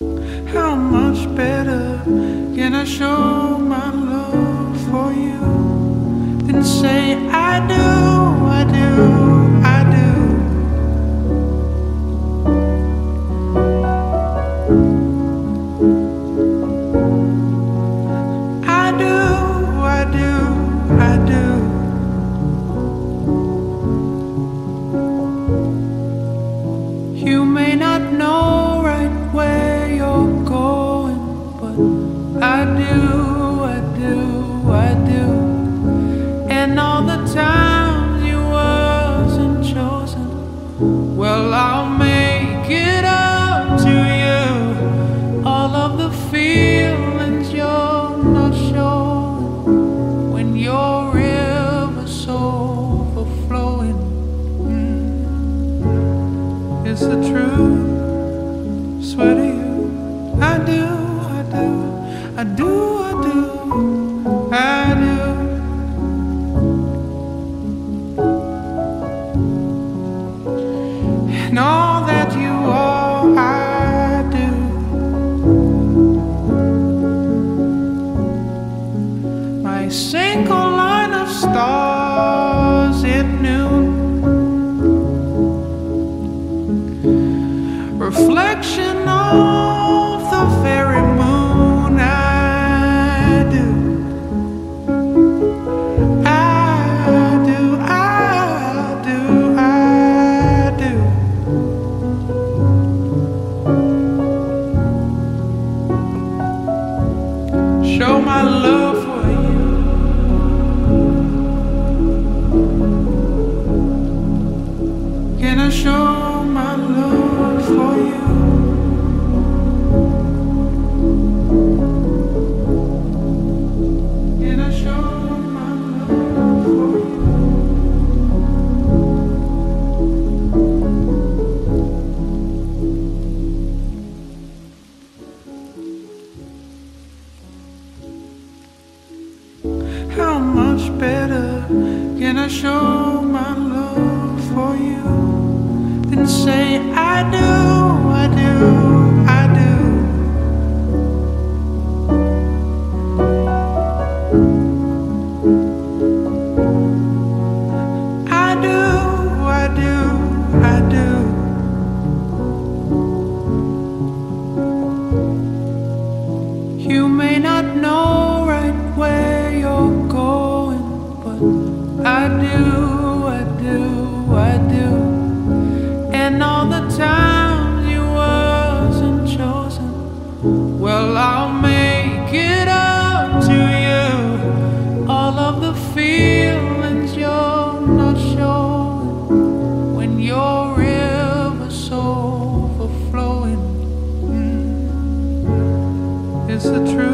How much better can I show my love for you than say I do, I do? single line of stars. know my love. It's the truth.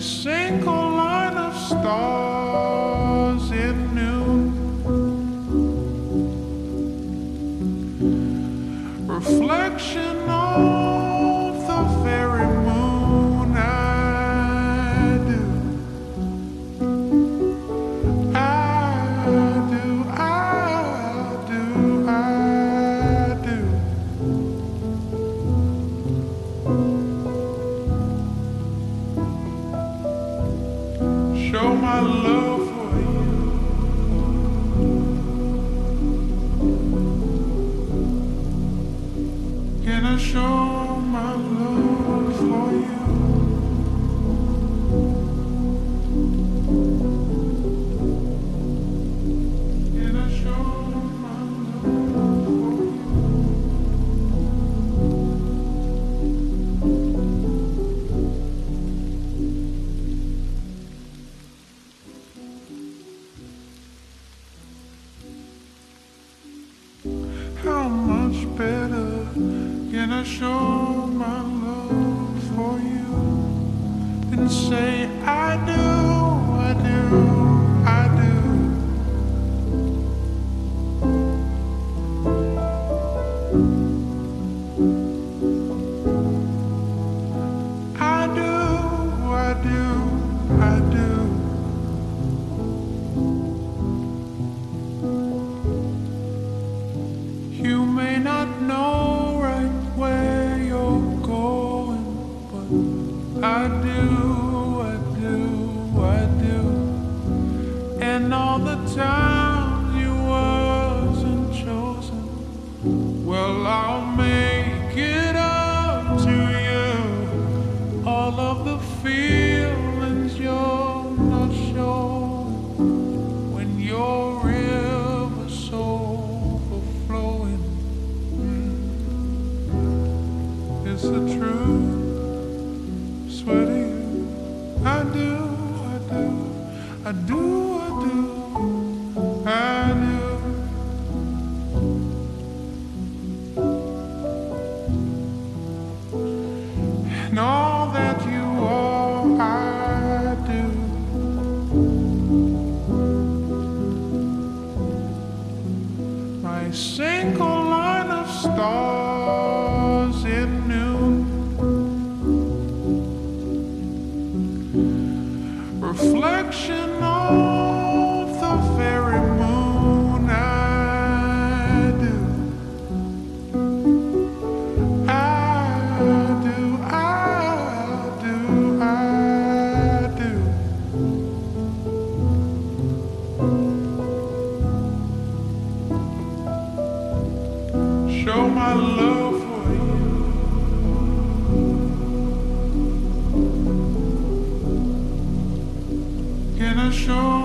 single line of stars. show. single line of stars. Show.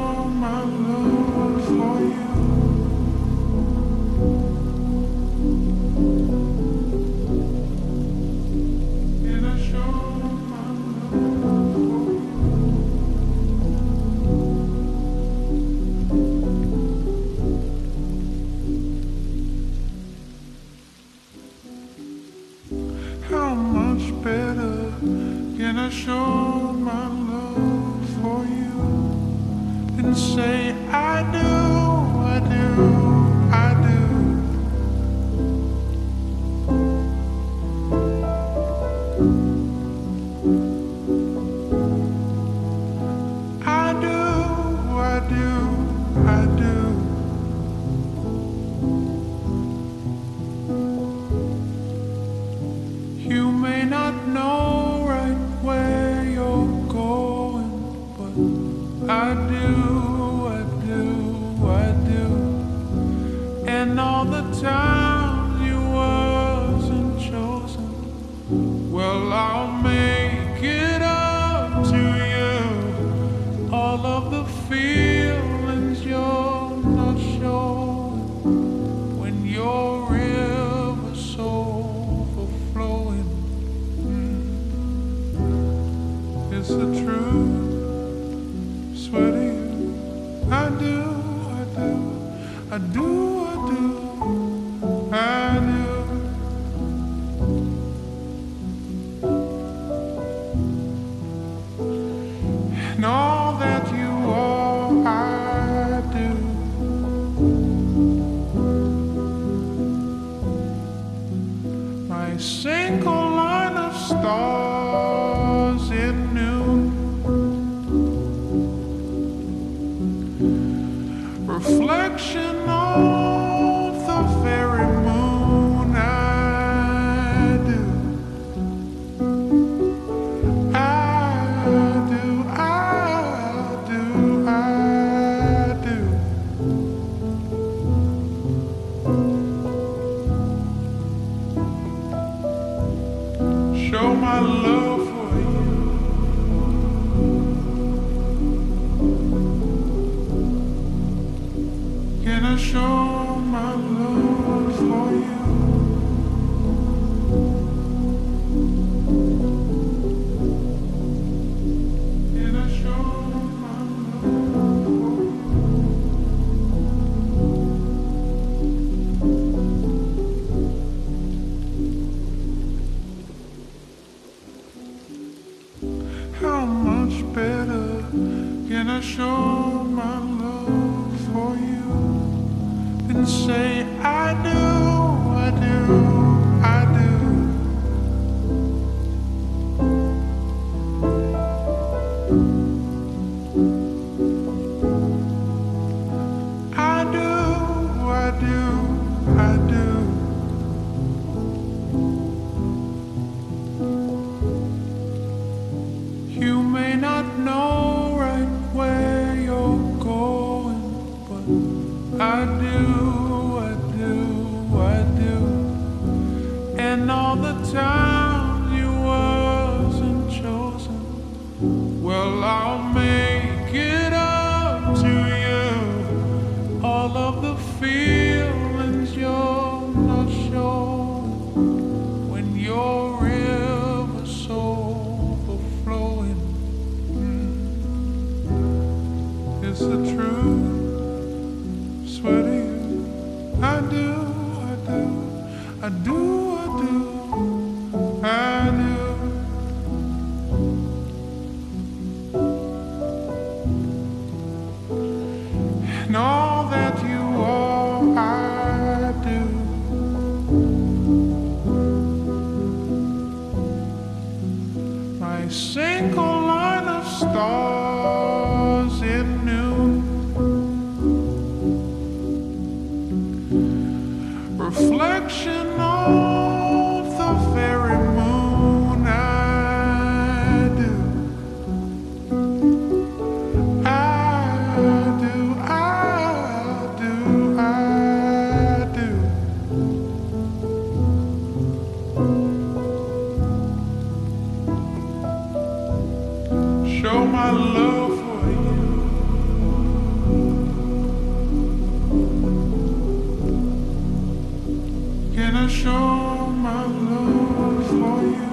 single line of stars. show. single line of stars. Can I show my love for you?